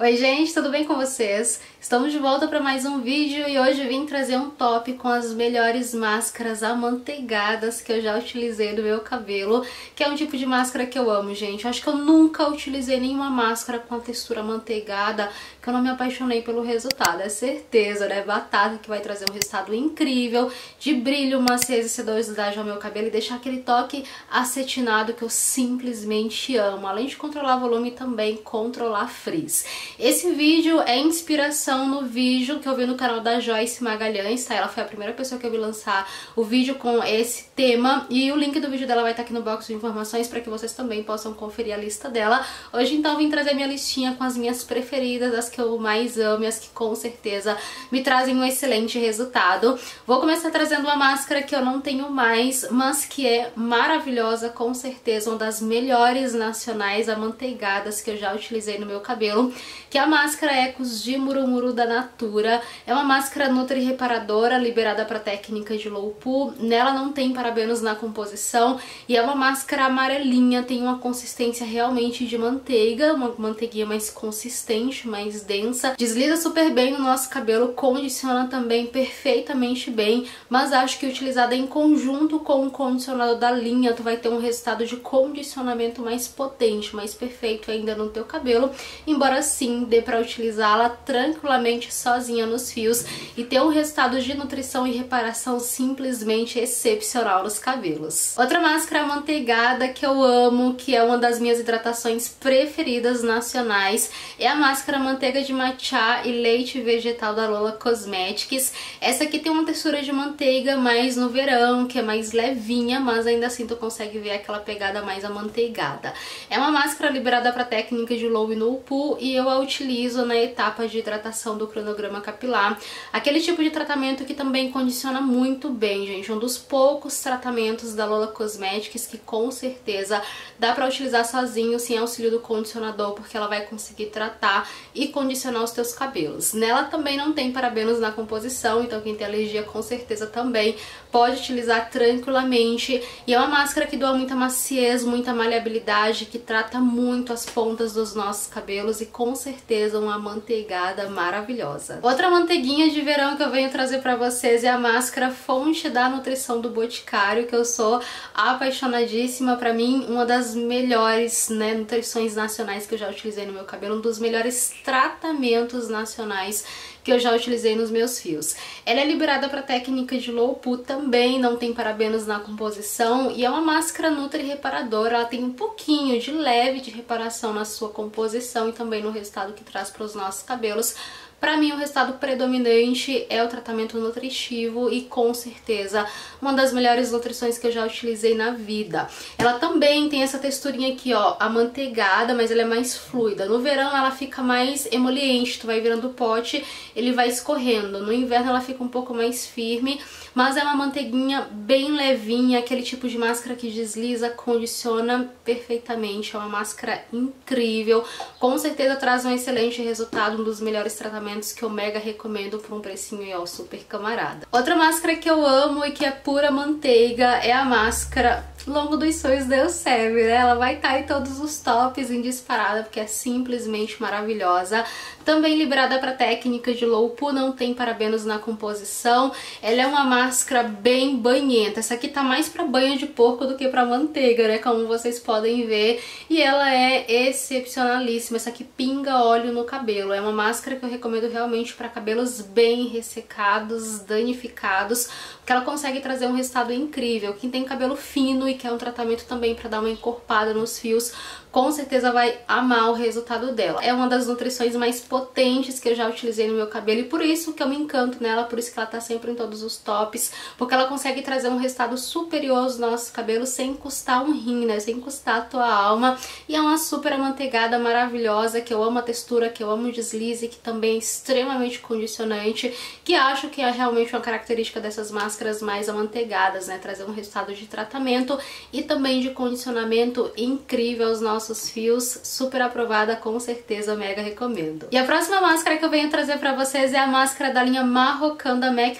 Oi gente, tudo bem com vocês? Estamos de volta para mais um vídeo e hoje vim trazer um top com as melhores máscaras amanteigadas que eu já utilizei no meu cabelo, que é um tipo de máscara que eu amo, gente. Eu acho que eu nunca utilizei nenhuma máscara com a textura amanteigada, que eu não me apaixonei pelo resultado. É certeza, né? Batata que vai trazer um resultado incrível, de brilho, maciez e sedosidade ao meu cabelo e deixar aquele toque acetinado que eu simplesmente amo. Além de controlar volume, também controlar frizz. Esse vídeo é inspiração no vídeo que eu vi no canal da Joyce Magalhães, tá? Ela foi a primeira pessoa que eu vi lançar o vídeo com esse tema e o link do vídeo dela vai estar aqui no box de informações para que vocês também possam conferir a lista dela. Hoje então vim trazer minha listinha com as minhas preferidas, as que eu mais amo e as que com certeza me trazem um excelente resultado. Vou começar trazendo uma máscara que eu não tenho mais, mas que é maravilhosa, com certeza, uma das melhores nacionais amanteigadas que eu já utilizei no meu cabelo que é a máscara Ecos de Murumuru da Natura. É uma máscara nutri reparadora, liberada para técnica de low poo. Nela não tem parabenos na composição e é uma máscara amarelinha, tem uma consistência realmente de manteiga, uma manteiguinha mais consistente, mais densa. Desliza super bem no nosso cabelo, condiciona também perfeitamente bem, mas acho que utilizada em conjunto com o condicionador da linha, tu vai ter um resultado de condicionamento mais potente, mais perfeito ainda no teu cabelo, embora sim dê para utilizá-la tranquilamente sozinha nos fios e ter um resultado de nutrição e reparação simplesmente excepcional nos cabelos. Outra máscara amanteigada que eu amo, que é uma das minhas hidratações preferidas nacionais, é a máscara manteiga de matcha e leite vegetal da Lola Cosmetics. Essa aqui tem uma textura de manteiga mais no verão, que é mais levinha, mas ainda assim tu consegue ver aquela pegada mais amanteigada. É uma máscara liberada para técnica de low e no poo e eu utilizo na etapa de hidratação do cronograma capilar. Aquele tipo de tratamento que também condiciona muito bem, gente. Um dos poucos tratamentos da Lola Cosmetics que com certeza dá pra utilizar sozinho, sem auxílio do condicionador, porque ela vai conseguir tratar e condicionar os teus cabelos. Nela também não tem parabenos na composição, então quem tem alergia com certeza também pode utilizar tranquilamente. E é uma máscara que doa muita maciez, muita maleabilidade, que trata muito as pontas dos nossos cabelos e com certeza uma manteigada maravilhosa. Outra manteiguinha de verão que eu venho trazer pra vocês é a máscara Fonte da Nutrição do Boticário, que eu sou apaixonadíssima. Pra mim, uma das melhores né, nutrições nacionais que eu já utilizei no meu cabelo, um dos melhores tratamentos nacionais que eu já utilizei nos meus fios. Ela é liberada para técnica de low poo também, não tem parabenos na composição e é uma máscara nutri reparadora, ela tem um pouquinho de leve de reparação na sua composição e também no resultado que traz para os nossos cabelos, para mim, o resultado predominante é o tratamento nutritivo e com certeza uma das melhores nutrições que eu já utilizei na vida. Ela também tem essa texturinha aqui, ó, amanteigada, mas ela é mais fluida. No verão ela fica mais emoliente, tu vai virando o pote, ele vai escorrendo. No inverno ela fica um pouco mais firme, mas é uma manteiguinha bem levinha, aquele tipo de máscara que desliza, condiciona perfeitamente. É uma máscara incrível, com certeza traz um excelente resultado, um dos melhores tratamentos tratamentos que eu mega recomendo por um precinho e ó, super camarada. Outra máscara que eu amo e que é pura manteiga é a máscara Longo dos Sonhos da Elseve, né? Ela vai estar em todos os tops em disparada, porque é simplesmente maravilhosa. Também liberada para técnica de low poo, não tem parabenos na composição. Ela é uma máscara bem banhenta. Essa aqui tá mais para banho de porco do que para manteiga, né? Como vocês podem ver. E ela é excepcionalíssima. Essa aqui pinga óleo no cabelo. É uma máscara que eu recomendo realmente para cabelos bem ressecados, danificados, porque ela consegue trazer um resultado incrível. Quem tem cabelo fino e quer um tratamento também para dar uma encorpada nos fios, com certeza vai amar o resultado dela. É uma das nutrições mais potentes que eu já utilizei no meu cabelo e por isso que eu me encanto nela, por isso que ela tá sempre em todos os tops, porque ela consegue trazer um resultado superior aos nossos cabelos sem custar um rim, né? Sem custar a tua alma. E é uma super amanteigada maravilhosa, que eu amo a textura, que eu amo o deslize, que também é extremamente condicionante, que acho que é realmente uma característica dessas máscaras mais amanteigadas, né? Trazer um resultado de tratamento e também de condicionamento incrível aos nossos fios, super aprovada, com certeza, mega recomendo. E a próxima máscara que eu venho trazer pra vocês é a máscara da linha Marrocan da MAC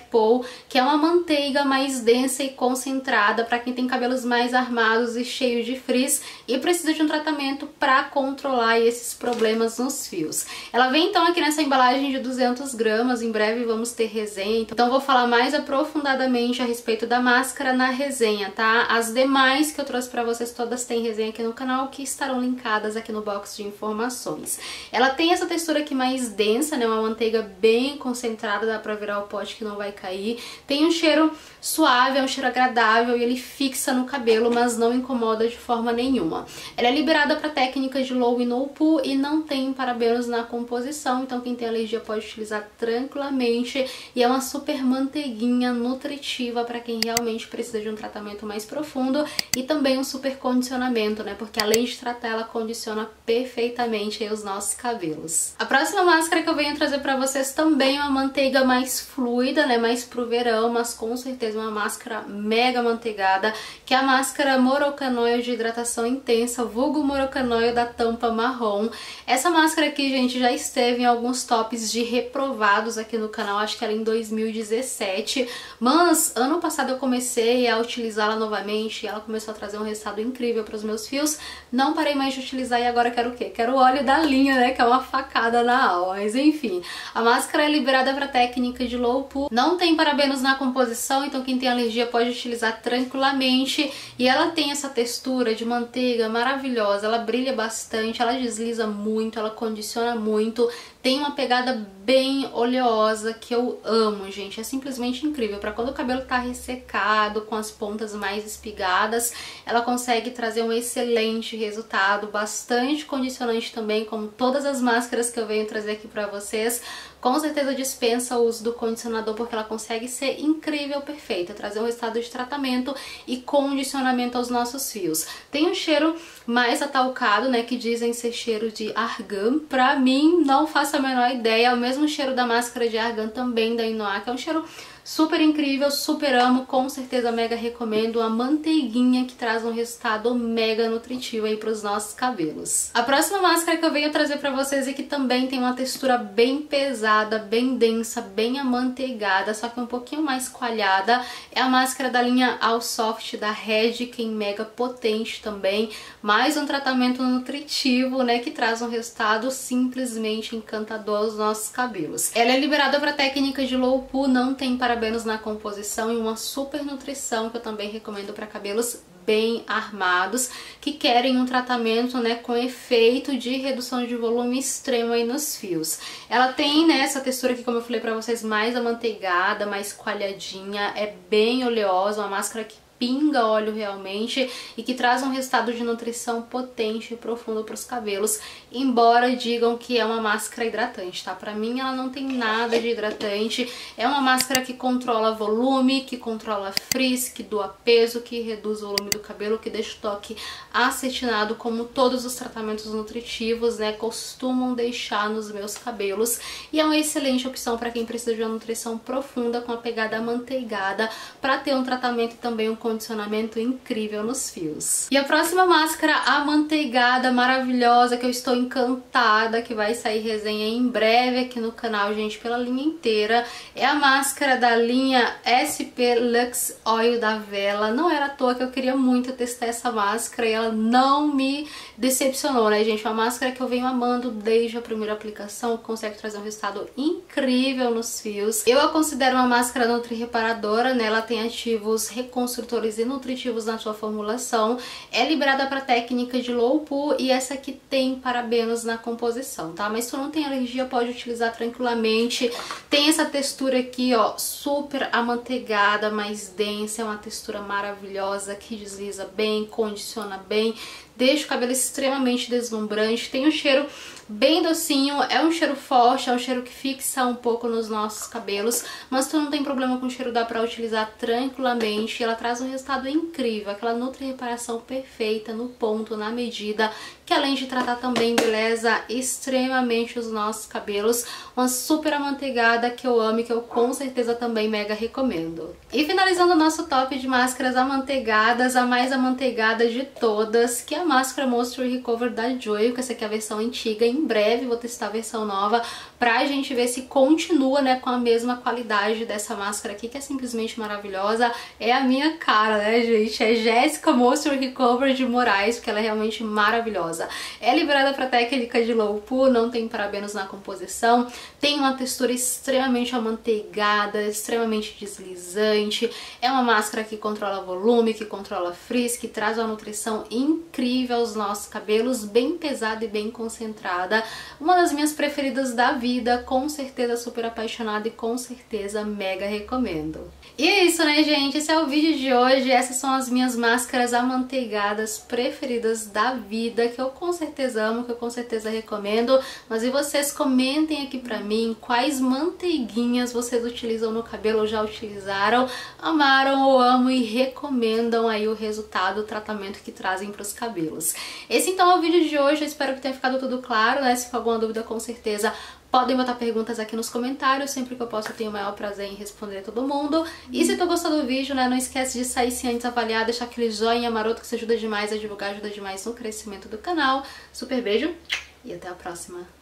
que é uma manteiga mais densa e concentrada para quem tem cabelos mais armados e cheios de frizz e precisa de um tratamento para controlar esses problemas nos fios. Ela vem então aqui nessa embalagem de 200 gramas, em breve vamos ter resenha, então vou falar mais aprofundadamente a respeito da máscara na resenha, tá? As demais que eu trouxe pra vocês todas têm resenha aqui no canal, que estarão linkadas aqui no box de informações. Ela tem essa textura aqui mais densa, né? Uma manteiga bem concentrada, dá pra virar o pote que não vai cair. Tem um cheiro suave, é um cheiro agradável e ele fixa no cabelo, mas não incomoda de forma nenhuma. Ela é liberada para técnicas de low e no poo e não tem parabenos na composição, então quem tem alergia pode utilizar tranquilamente e é uma super manteiguinha nutritiva para quem realmente precisa de um tratamento mais profundo e também um super condicionamento, né? Porque além de tratar, ela condiciona perfeitamente os nossos cabelos. A próxima máscara que eu venho trazer para vocês também é uma manteiga mais fluida, né? Mais pro verão, mas com certeza uma máscara mega manteigada, que é a máscara Morocanoil de hidratação intensa, vulgo Morocanoil da tampa marrom. Essa máscara aqui, gente, já esteve em alguns tops de reprovados aqui no canal, acho que era em 2017, mas ano passado eu comecei a utilizá-la novamente ela começou a trazer um resultado incrível para os meus fios. Não parei mais de utilizar e agora quero o quê? Quero o óleo da linha, né, que é uma facada na alma. Mas enfim, a máscara é liberada para técnica de low poo, não tem parabenos na composição, então quem tem alergia pode utilizar tranquilamente. E ela tem essa textura de manteiga maravilhosa, ela brilha bastante, ela desliza muito, ela condiciona muito, tem uma pegada bem oleosa que eu amo, gente. É simplesmente incrível. Para quando o cabelo tá ressecado, com as pontas mais espigadas, ela consegue trazer um excelente resultado, bastante condicionante também, como todas as máscaras que eu venho trazer aqui para vocês. Com certeza dispensa o uso do condicionador porque ela consegue ser incrível, perfeita, trazer um resultado de tratamento e condicionamento aos nossos fios. Tem um cheiro mais atalcado, né, que dizem ser cheiro de argan. Pra mim, não faço a menor ideia, é o mesmo cheiro da máscara de argan também da Inoa, que é um cheiro Super incrível, super amo, com certeza mega recomendo a manteiguinha que traz um resultado mega nutritivo aí para os nossos cabelos. A próxima máscara que eu venho trazer para vocês e que também tem uma textura bem pesada, bem densa, bem amanteigada, só que um pouquinho mais coalhada, é a máscara da linha All Soft da Redken, mega potente também, mais um tratamento nutritivo, né, que traz um resultado simplesmente encantador aos nossos cabelos. Ela é liberada para técnicas de low poo, não tem para parabenos na composição e uma super nutrição que eu também recomendo para cabelos bem armados que querem um tratamento né, com efeito de redução de volume extremo aí nos fios. Ela tem né, essa textura aqui, como eu falei para vocês, mais amanteigada, mais coalhadinha, é bem oleosa, uma máscara que pinga óleo realmente e que traz um resultado de nutrição potente e profundo para os cabelos, embora digam que é uma máscara hidratante, tá? Para mim ela não tem nada de hidratante, é uma máscara que controla volume, que controla frizz, que doa peso, que reduz o volume do cabelo, que deixa o toque acetinado, como todos os tratamentos nutritivos, né, costumam deixar nos meus cabelos, e é uma excelente opção para quem precisa de uma nutrição profunda com a pegada amanteigada, para ter um tratamento também um condicionamento incrível nos fios. E a próxima máscara amanteigada, maravilhosa, que eu estou encantada, que vai sair resenha em breve aqui no canal, gente, pela linha inteira, é a máscara da linha SP Lux Oil da Vela. Não era à toa que eu queria muito testar essa máscara e ela não me decepcionou, né, gente? Uma máscara que eu venho amando desde a primeira aplicação, consegue trazer um resultado incrível nos fios. Eu a considero uma máscara nutri-reparadora, né? Ela tem ativos reconstrutores e nutritivos na sua formulação, é liberada para técnica de low poo e essa aqui tem parabenos na composição, tá? Mas se tu não tem alergia, pode utilizar tranquilamente. Tem essa textura aqui, ó, super amanteigada, mais densa, é uma textura maravilhosa que desliza bem, condiciona bem, deixa o cabelo extremamente deslumbrante, tem um cheiro bem docinho, é um cheiro forte, é um cheiro que fixa um pouco nos nossos cabelos, mas tu não tem problema com o cheiro, dá pra utilizar tranquilamente, ela traz um resultado incrível, aquela nutri-reparação perfeita, no ponto, na medida, que além de tratar também beleza extremamente os nossos cabelos, uma super amanteigada que eu amo e que eu com certeza também mega recomendo. E finalizando o nosso top de máscaras amanteigadas, a mais amanteigada de todas, que é a máscara Moisture Recover da Joy, que essa aqui é a versão antiga. Em breve vou testar a versão nova pra gente ver se continua, né, com a mesma qualidade dessa máscara aqui, que é simplesmente maravilhosa. É a minha cara, né, gente? É Jéssica Moisture Recover de Moraes, porque ela é realmente maravilhosa. É liberada pra técnica de low poo, não tem parabenos na composição, tem uma textura extremamente amanteigada, extremamente deslizante. É uma máscara que controla volume, que controla frizz, que traz uma nutrição incrível aos nossos cabelos, bem pesada e bem concentrada. Uma das minhas preferidas da vida, com certeza super apaixonada e com certeza mega recomendo. E é isso, né, gente? Esse é o vídeo de hoje. Essas são as minhas máscaras amanteigadas preferidas da vida, que eu com certeza amo, que eu com certeza recomendo. Mas e vocês comentem aqui pra mim quais manteiguinhas vocês utilizam no cabelo ou já utilizaram, amaram ou amam e recomendam aí o resultado, o tratamento que trazem pros cabelos. Esse então é o vídeo de hoje, eu espero que tenha ficado tudo claro, né? Se for alguma dúvida, com certeza Podem botar perguntas aqui nos comentários, sempre que eu posso eu tenho o maior prazer em responder todo mundo. E se tu gostou do vídeo, né, não esquece de sair se antes avaliar, deixar aquele joinha maroto que isso ajuda demais a divulgar, ajuda demais no crescimento do canal. Super beijo e até a próxima.